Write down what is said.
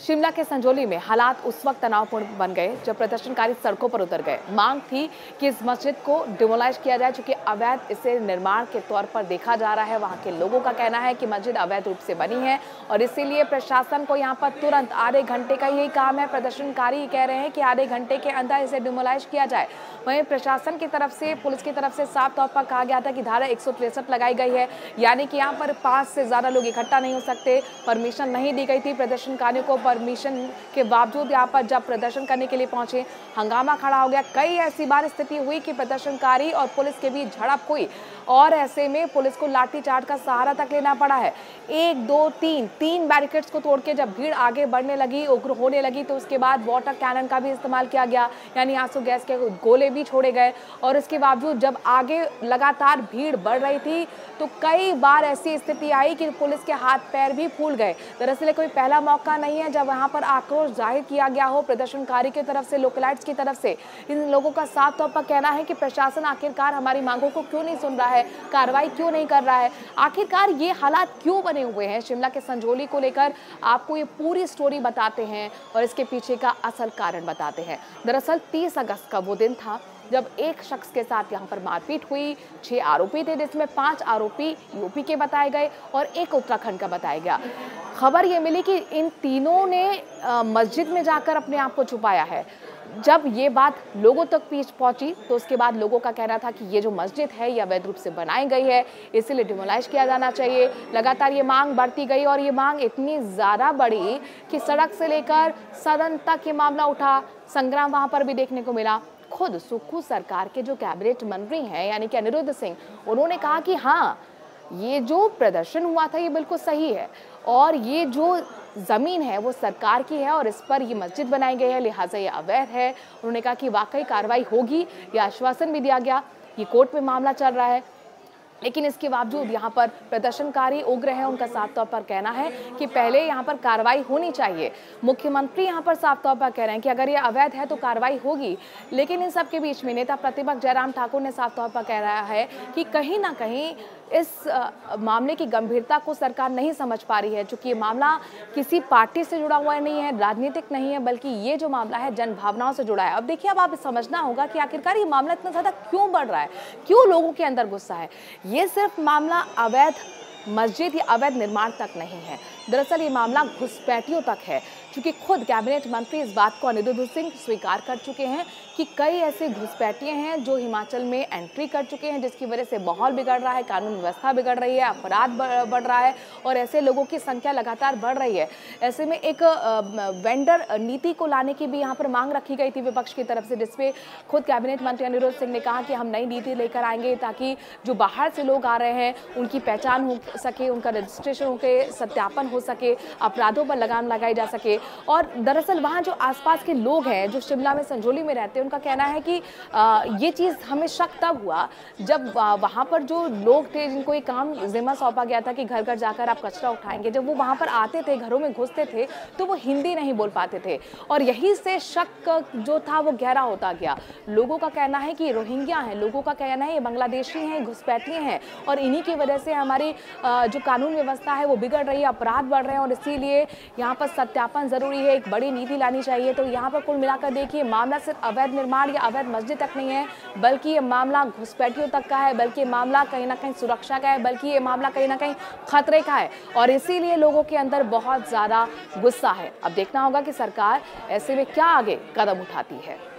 शिमला के संजोली में हालात उस वक्त तनावपूर्ण बन गए, जब प्रदर्शनकारी सड़कों पर उतर गए। मांग थी कि इस मस्जिद को डिमोलाइज किया जाए चूँकि अवैध इसे निर्माण के तौर पर देखा जा रहा है। वहाँ के लोगों का कहना है कि मस्जिद अवैध रूप से बनी है और इसीलिए प्रशासन को यहाँ पर तुरंत आधे घंटे का यही काम है। प्रदर्शनकारी कह रहे हैं कि आधे घंटे के अंदर इसे डिमोलाइज किया जाए। वहीं प्रशासन की तरफ़ से, पुलिस की तरफ़ से साफ़ तौर पर कहा गया था कि धारा एक लगाई गई है। यानी कि यहाँ पर पाँच से ज़्यादा लोग इकट्ठा नहीं हो सकते। परमिशन नहीं दी गई थी प्रदर्शनकारियों को परमिशन के बावजूद यहाँ पर जब प्रदर्शन करने के लिए पहुँचे, हंगामा खड़ा हो गया। कई ऐसी बार स्थिति हुई कि प्रदर्शनकारी और पुलिस के बीच झड़प हुई और ऐसे में पुलिस को लाठीचार्ज का सहारा तक लेना पड़ा है। एक, दो, तीन तीन बैरिकेड्स को तोड़ के जब भीड़ आगे बढ़ने लगी, उग्र होने लगी तो उसके बाद वाटर कैनन का भी इस्तेमाल किया गया, यानी आँसू गैस के गोले भी छोड़े गए और इसके बावजूद जब आगे लगातार भीड़ बढ़ रही थी तो कई बार ऐसी स्थिति आई कि पुलिस के हाथ पैर भी फूल गए। दरअसल कोई पहला मौका नहीं है जब वहाँ पर आक्रोश ज़ाहिर किया गया हो? प्रदर्शनकारी की तरफ़ से लोकलाइट्स की तरफ़ से? इन लोगों का साफ़ तौर पर कहना है कि प्रशासन आखिरकार हमारी मांगों को क्यों नहीं सुन रहा है? कार्रवाई क्यों नहीं कर रहा है? आखिरकार ये हालात क्यों बने हुए हैं? शिमला के संजोली को लेकर आपको ये पूरी स्टोरी बताते हैं और इसके पीछे का असल कारण बताते हैं। दरअसल तीस अगस्त का वो दिन था। जब एक शख्स के साथ यहाँ पर मारपीट हुई, छह आरोपी थे, जिसमें पाँच आरोपी यूपी के बताए गए और एक उत्तराखंड का बताया गया। खबर ये मिली कि इन तीनों ने मस्जिद में जाकर अपने आप को छुपाया है। जब ये बात लोगों तक पीछ पहुँची तो उसके बाद लोगों का कहना था कि ये जो मस्जिद है ये अवैध रूप से बनाई गई है, इसीलिए डिमोलाइज किया जाना चाहिए। लगातार ये मांग बढ़ती गई और ये मांग इतनी ज़्यादा बढ़ी कि सड़क से लेकर सदन तक ये मामला उठा। संग्राम वहाँ पर भी देखने को मिला। खुद सुक्खू सरकार के जो कैबिनेट मंत्री हैं, यानी कि अनिरुद्ध सिंह, उन्होंने कहा कि हाँ ये जो प्रदर्शन हुआ था, ये बिल्कुल सही है। और ये जो ज़मीन है, वो सरकार की है और इस पर ये मस्जिद बनाई गई है, लिहाजा ये अवैध है। उन्होंने कहा कि वाकई कार्रवाई होगी, ये आश्वासन भी दिया गया, ये कोर्ट में मामला चल रहा है। लेकिन इसके बावजूद यहाँ पर प्रदर्शनकारी उग्र हैं। उनका साफ़ तौर पर कहना है कि पहले यहाँ पर कार्रवाई होनी चाहिए। मुख्यमंत्री यहाँ पर साफ़ तौर पर कह रहे हैं कि अगर ये अवैध है तो कार्रवाई होगी। लेकिन इन सब के बीच में नेता प्रतिपक्ष जयराम ठाकुर ने साफ़ तौर पर कह रहा है कि कहीं ना कहीं इस मामले की गंभीरता को सरकार नहीं समझ पा रही है। चूँकि ये मामला किसी पार्टी से जुड़ा हुआ नहीं है, राजनीतिक नहीं है, बल्कि ये जो मामला है जन भावनाओं से जुड़ा है। अब देखिए, अब आप समझना होगा कि आखिरकार ये मामला इतना ज़्यादा क्यों बढ़ रहा है? क्यों लोगों के अंदर गुस्सा है? ये सिर्फ़ मामला अवैध मस्जिद या अवैध निर्माण तक नहीं है। दरअसल ये मामला घुसपैठियों तक है, क्योंकि खुद कैबिनेट मंत्री इस बात को अनिरुद्ध सिंह स्वीकार कर चुके हैं कि कई ऐसे घुसपैठिए हैं जो हिमाचल में एंट्री कर चुके हैं, जिसकी वजह से माहौल बिगड़ रहा है, कानून व्यवस्था बिगड़ रही है, अपराध बढ़ रहा है और ऐसे लोगों की संख्या लगातार बढ़ रही है। ऐसे में एक वेंडर नीति को लाने की भी यहाँ पर मांग रखी गई थी विपक्ष की तरफ़ से, जिसपे खुद कैबिनेट मंत्री अनिरुद्ध सिंह ने कहा कि हम नई नीति लेकर आएँगे ताकि जो बाहर से लोग आ रहे हैं, उनकी पहचान हो सके, उनका रजिस्ट्रेशन हो सत्यापन हो सके, अपराधों पर लगाम लगाई जा सके। और दरअसल वहाँ जो आसपास के लोग हैं, जो शिमला में संजोली में रहते हैं, उनका कहना है कि ये चीज़ हमें शक तब हुआ जब वहाँ पर जो लोग थे जिनको ये काम जिम्मा सौंपा गया था कि घर घर जाकर आप कचरा उठाएँगे, जब वो वहाँ पर आते थे, घरों में घुसते थे तो वो हिंदी नहीं बोल पाते थे। और यही से शक जो था, वो गहरा होता गया। लोगों का कहना है कि रोहिंग्या हैं, लोगों का कहना है ये बांग्लादेशी हैं घुसपैठी हैं। और इन्हीं की वजह से हमारी जो कानून व्यवस्था है, वो बिगड़ रही है, अपराध बढ़ रहे हैं और इसीलिए यहाँ पर सत्यापन ज़रूरी है, एक बड़ी नीति लानी चाहिए। तो यहाँ पर कुल मिलाकर देखिए, मामला सिर्फ़ अवैध निर्माण या अवैध मस्जिद तक नहीं है, बल्कि ये मामला घुसपैठियों तक का है, बल्कि मामला कहीं ना कहीं सुरक्षा का है, बल्कि ये मामला कहीं ना कहीं खतरे का है। और इसीलिए लोगों के अंदर बहुत ज़्यादा गुस्सा है। अब देखना होगा कि सरकार ऐसे में क्या आगे कदम उठाती है।